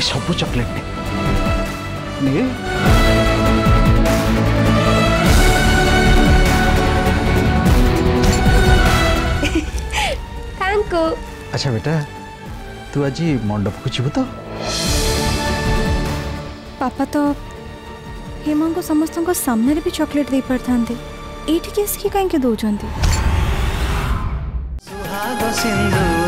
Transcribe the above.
सब चॉकलेट अच्छा बेटा तू आज मंडप को जीव तो पापा तो हेमा को समस्त सामने भी चॉकलेट दे पार था ये आसिक कहीं दौरान sindu